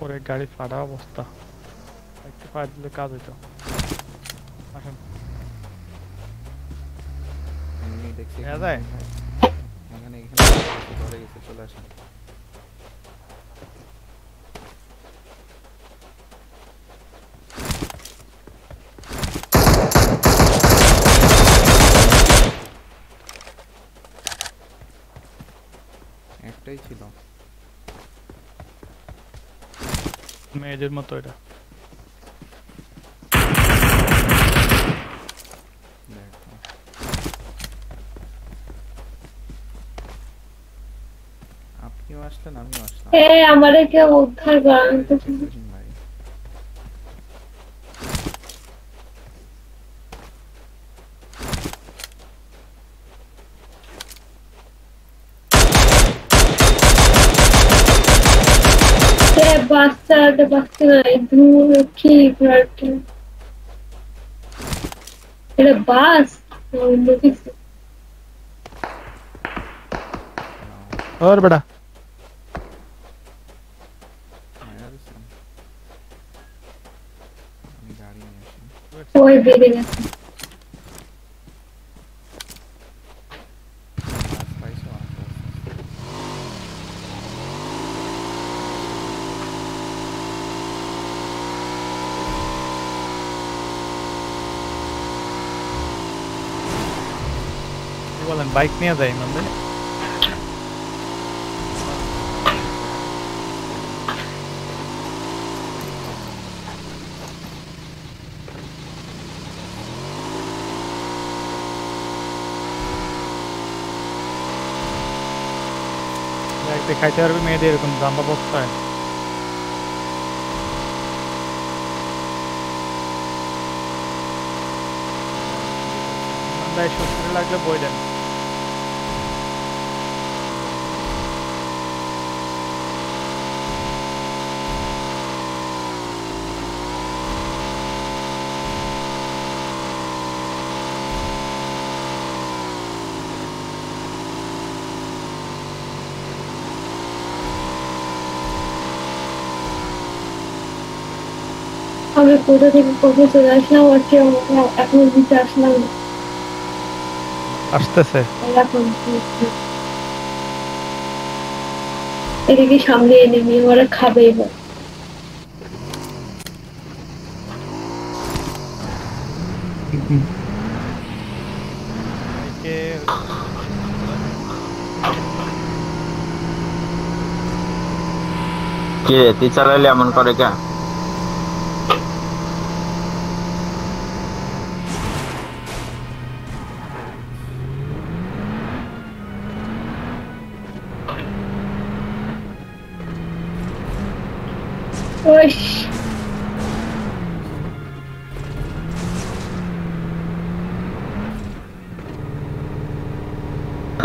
পরে গাড়ি ফাটা অবস্থা। একটু ফায়ার দিলে কাজ হইতো। আসেন। যায়? এখানে এখানে ধরে গেছে চলে আসেন। একটাই ছিল। মেয়েদের মতো এটা দেখো আপনিও আসলেন আমিও আসলাম এ আমারে কেউ উদ্ধার করেন তো ବାକ୍ସ ଧୂଖି ପ୍ରଡକ୍ଟ ଏଟା ବାସ୍ ମୁଭିକ୍ସ और बड़ा कोई दे देगा কি বলেন বাইক নিয়ে যাই নন্দে বাইক দিয়ে খাইতে পারবে মেয়েদের এরকম জাম্বা বস্তায় নন্দায় সত্তর লাগলে বই দেন আমি কোথা থেকে কোথায় চলে আসলাম আর কেউ এখন দিতে আসলাম আসতেছে। এদিকে সামনে এনেমি ওরা খাবে এবার? কি? তুই চালাইলে এমন করে কে?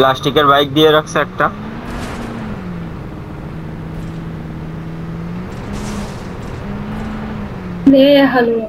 প্লাস্টিকের বাইক দিয়ে রাখছে একটা নে হালুয়া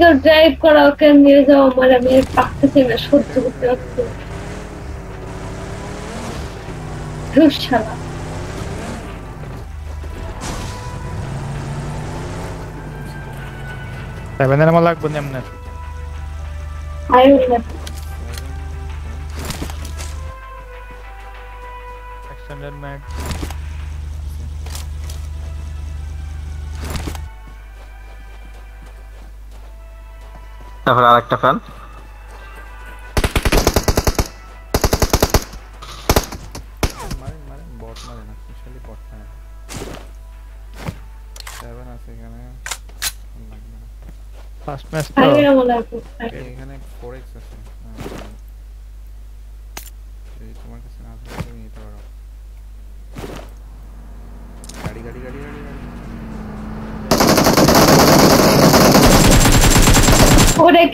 কেউ ড্রাইভ করা ওকে নিয়ে যাও আমার আমি পারতেছি না সহ্য করতে পারছি না। সেভেনের আমার লাগবে না এমনি? আই আছে আর একটা ফ্যান ফার্স্ট ম্যাচ তো এখানে 4x আছে। ওরে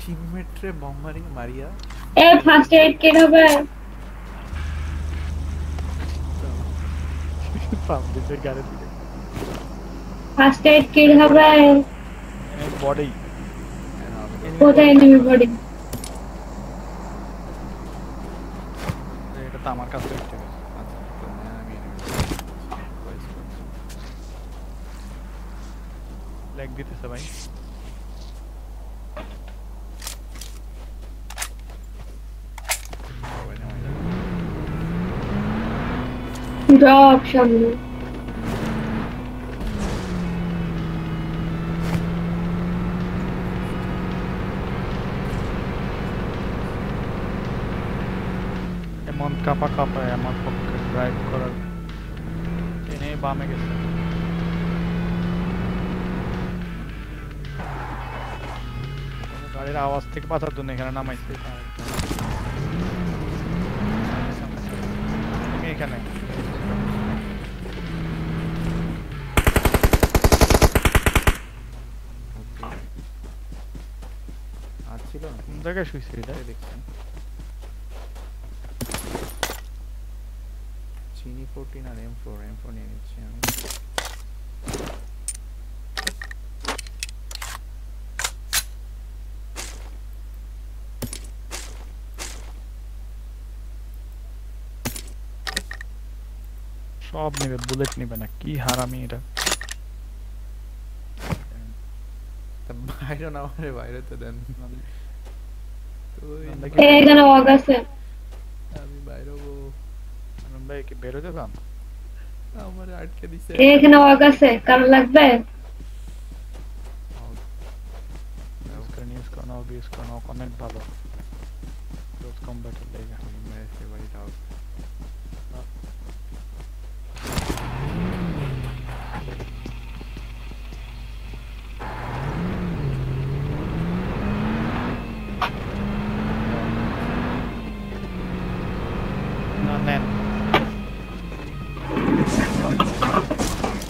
টিমমেট রে বম মারি মারিয়া এ ফার্স্ট এড কিট হবে পাবলিকের গাড়ি দিকে ফার্স্ট এড কিট হবে বডি কোথায় নেবে বডি এটা তো আমার কাছে উঠে গেছে আচ্ছা তো না আমি লেগ দিতেছে ভাই ড্রপ সামনে এমন কাপা কাপায় আমার পক্ষে ড্রাইভ করার এনে বামে গেছে। গাড়ির আওয়াজ থেকে বাঁচার জন্য এখানে নামাইছে। এখানে। Zagrać mi sobie, tak? Chini 14 or M4, M4 units, yeah. Shop में बुलेट नहीं बना की हरामी है तब आई डोंट नो व्हाई तो देन না আমারে বাইরে তো দেন তুই আমরা কি- এ এখানে ওয়াগ আছে আমি বাইরে হবো আনন্দ ভাই কি বেরো যাবাম আমারে আটকে দিছে এ এখানে ওয়াগ আছে কারো লাগবে ইউজ করে ইউজ করো না ইউজ করো না অনেক ভালো ক্লোজ কম্ব্যাটের লেগে মেরে ফেভারিট আউট না নেন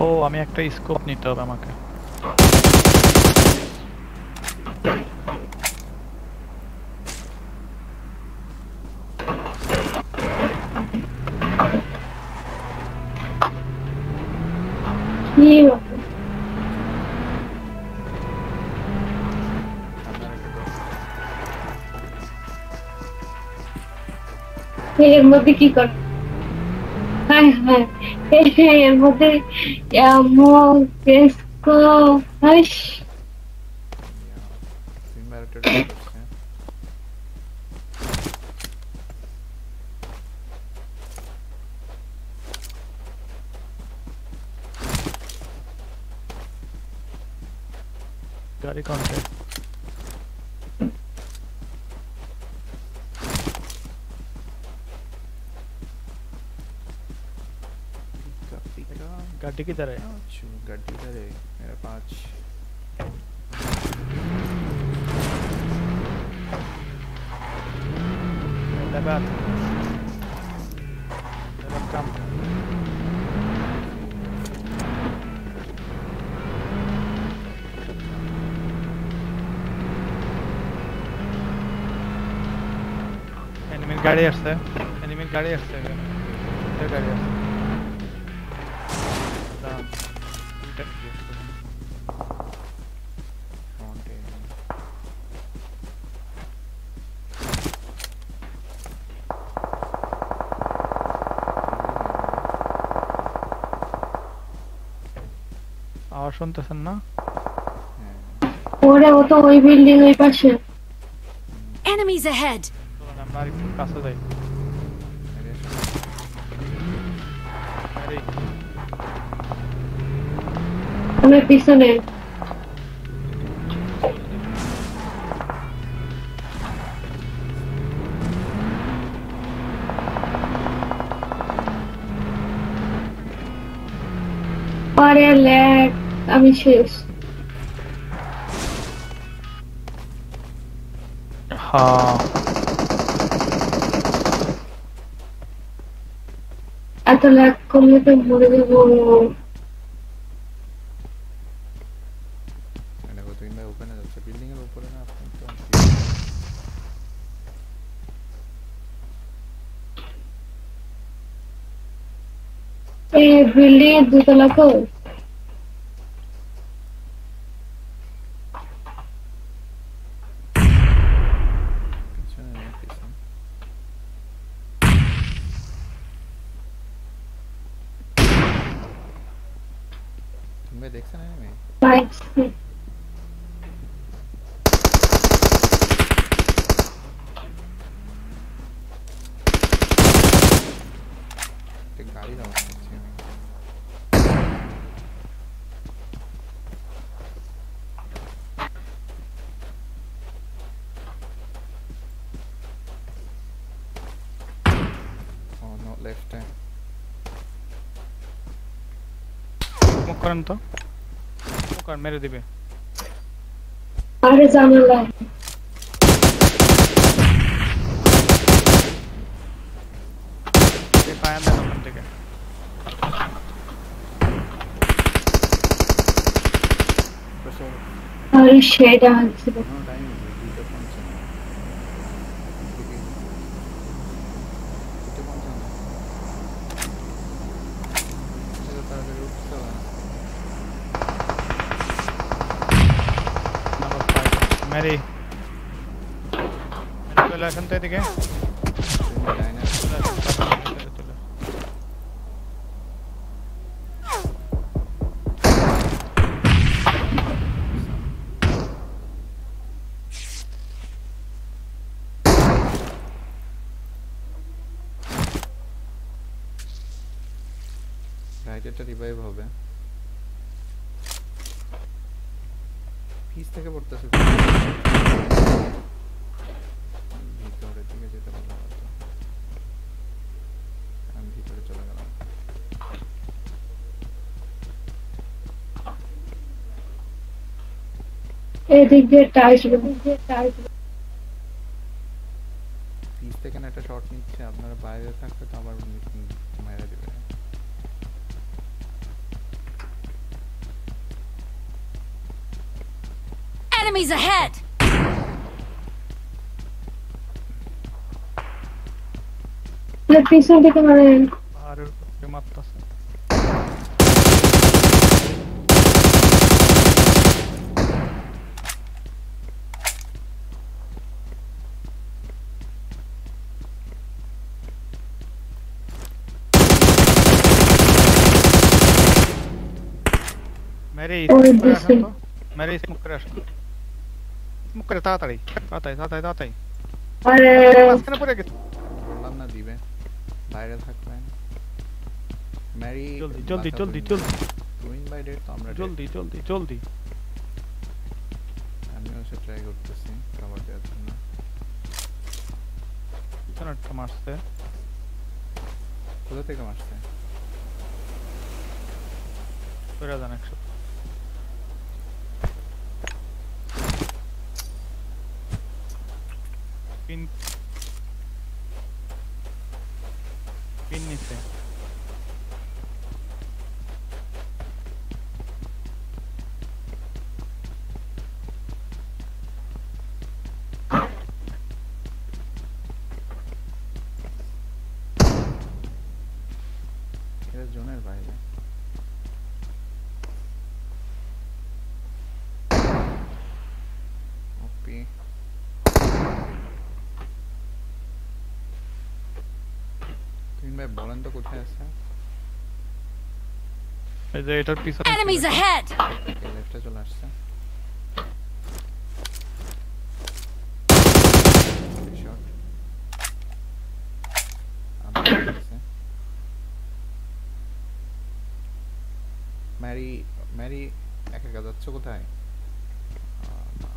ও আমি একটা স্কোপ নিতে হবে আমাকে এর মধ্যে কি কর হ্যাঁ হ্যাঁ এ- এর মধ্যে এমন কেসকো হাস गाड़ी किधर है आचू गड्डी इधर है मेरा पाँच bad. They will come. এনিমির গাড়ি আসছে এনিমির গাড়ি আসছে এর গাড়ি আসছে শুনতেছেন না হ্যাঁ ওরে ও তো ওই বিল্ডিং ওই পাশে Enemies ahead! চলুন আমরা আর একটু কাছে যাই আরে আসো। আরে আমার পিছনে আরে ল্যাগ আমি I mean shields. हाँ अटलैक को मैं तो मुझे वो बिल्डिंग दूसरा को लेफ़्ट है मुकरन तो। मुकर मेरे दिबे अरे जामला ये पाया मैं नंबर ठीक है अरे शेड आ गया মেরি চলে আসেন তো এদিকে। রাইডারটা রিভাইভ হবে। পিস থেকে পড়তেছে। এদিক দিয়ে টাইস দিয়ে টাইস পিস থেকে না একটা শট নিচ্ছে আপনারা বাইরে থাকলে তো আবার মেরে দেবে Enemies ahead! পিছন থেকে মানে মেরি মেরি স্মোক করে আসেন স্মোক করে তাড়াতাড়ি তাড়াতাড়ি তাড়াতাড়ি তাড়াতাড়ি আরে মাঝখানে পড়ে গেছে বললাম না দিবে বাইরে থাকবেন ম্যারি জলদি জলদি জলদি জলদি টুইন বাই ডেট তো আমরা। জলদি জলদি জলদি আমিও সে ট্রাই করতেছি কভার দেওয়ার জন্য। পিছনে একটা মারছে কোথা থেকে মারছে করে যান একশো Bin... Bin nisi. ভাই বলেন তো কোথায় আছে এই যে এটার পিছনে Enemies ahead! ওকে লেফটে চলে আসছে। ম্যারি ম্যারি একা একা যাচ্ছ কোথায় আহ, না।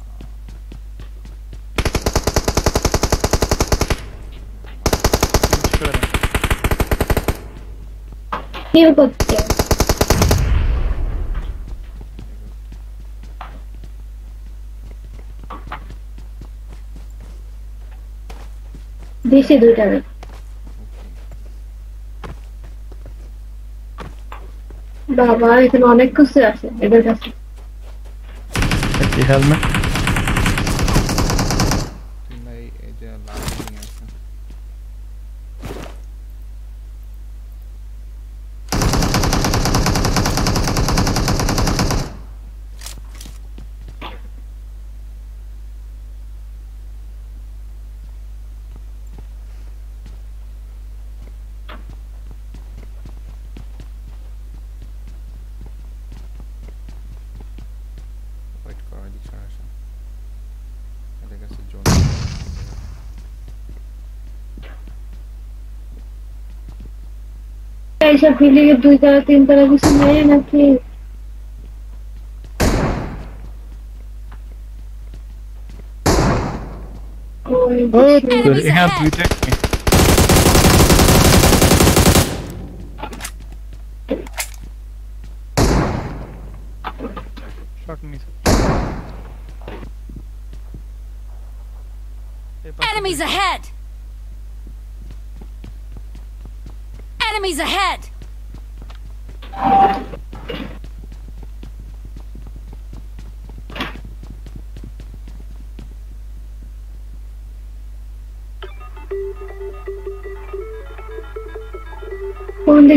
finish করে দেন। হিল করছে। দিছি দুইটা বাবা এখানে অনেক কিছু আছে এদের কাছে। কি হেলমেট এইসব বিল্ডিং এর দুই তালা তিন তালা কিছু নেই নাকি ওই বুঝি। Enemies হ্যাঁ ahead! দুইটা শট Enemies ahead! कौन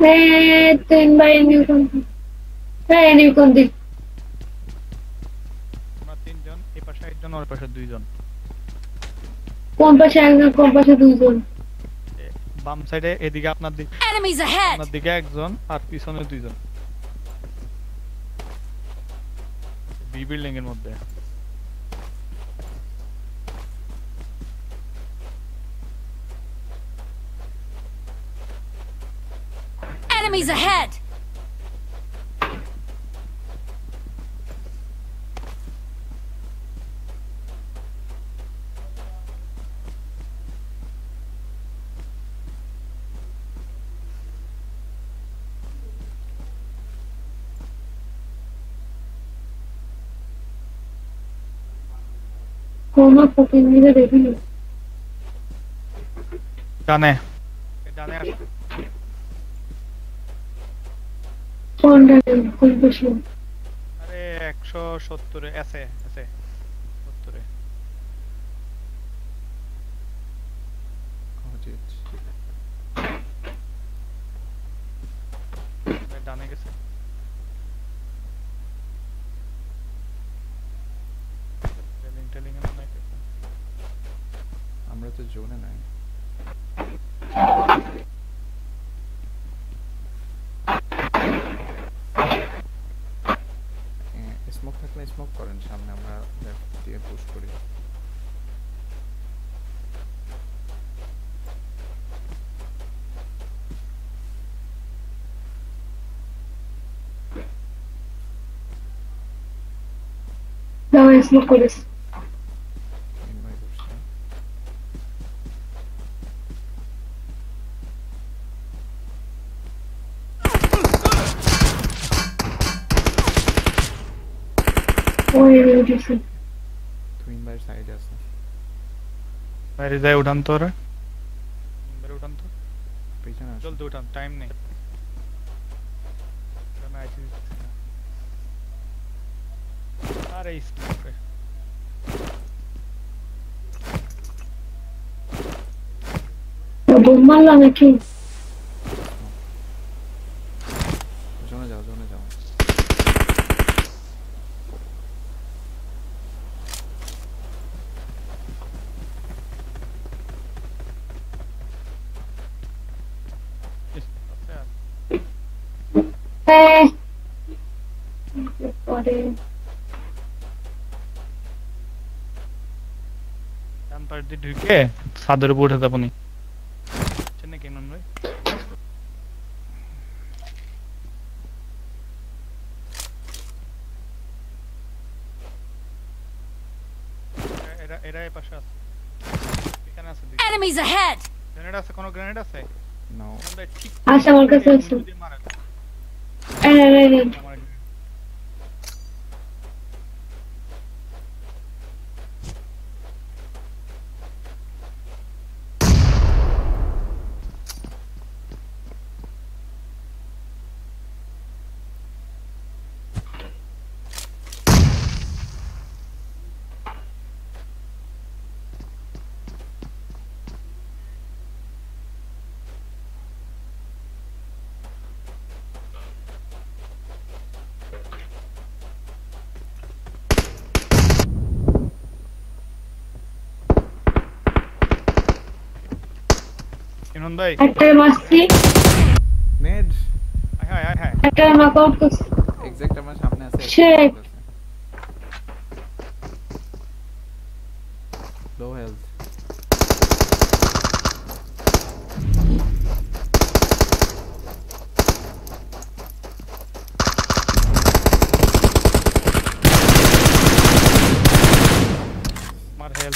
Hey, hey, hey, hey, hey, hey, hey, hey, hey, hey, একজন ওর পাশে দুইজন কোন পাশে একজন কোন পাশে দুইজন বাম সাইডে এদিকে আপনার দিক! আপনার দিকে একজন আর পিছনে দুইজন বি বিল্ডিং এর মধ্যে Enemies ahead! কোন মিলে দেখিনি ডানে ডানে আসো। কোন ডানে কোন পাশে আরে একশো সত্তরে আছে আছে থাকলে স্মোক করেন সামনে আমরা লেফট দিয়ে পুশ করি দাও স্মোক করিস বাইরে যায় উঠান তো ওরা বাইরে উঠান তো পিছনে আছে জলদি উঠান টাইম নেই আমি আইসি দিচ্ছি না। আরে স্কিপে বোম মারলা নাকি দিয়ে ঢুকে ছাদের উপর উঠে যাব নি কেন ভাই এরা- এরা এই পাশে আছে। এখানে আছে! গ্রেনেড কোনো গ্রেনেড আছে? আচ্ছা, আমার কাছে হায় হায় হায় হায় একটা নক আউট করছি এক্সাক্ট আমার সামনে আছে Shit. লো হেলথ আমার হেলথ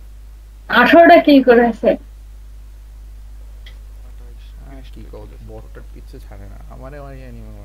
আঠারোটা কি করেছে? কি বটটার পিচ্ছে ছাড়ে না। আমারে অনেক অ্যানিমাল